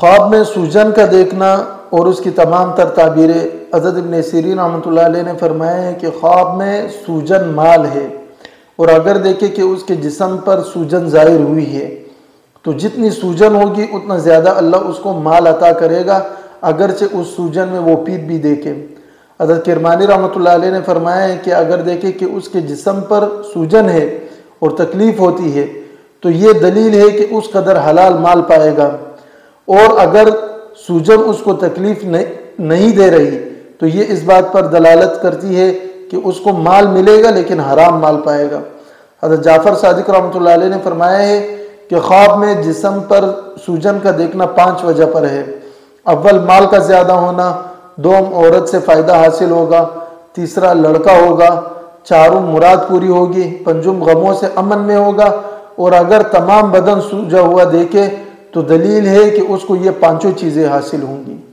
ख्वाब में सूजन का देखना और उसकी तमाम तर ताबीर अजद इबन सीरीन रहमत ने फरमाया है कि ख्वाब में सूजन माल है और अगर देखे कि उसके जिसम पर सूजन ज़ाहिर हुई है तो जितनी सूजन होगी उतना ज़्यादा अल्लाह उसको माल अता करेगा, अगरचे उस सूजन में वो पीप भी देखे। अदर किरमानी रहमत ने फरमाया है कि अगर देखे कि उसके जिसम पर सूजन है और तकलीफ़ होती है तो ये दलील है कि उस कदर हलाल माल पाएगा। और अगर सूजन उसको तकलीफ़ नहीं दे रही तो ये इस बात पर दलालत करती है कि उसको माल मिलेगा लेकिन हराम माल पाएगा। हज़रत जाफ़र सादिक रहमत ने फरमाया है कि ख्वाब में जिसम पर सूजन का देखना पाँच वजह पर है। अव्वल माल का ज़्यादा होना, दो औरत से फ़ायदा हासिल होगा, तीसरा लड़का होगा, चारों मुराद पूरी होगी, पंजुम गमों से अमन में होगा, और अगर तमाम बदन सूझा हुआ देखे तो दलील है कि उसको ये पाँचों चीज़ें हासिल होंगी।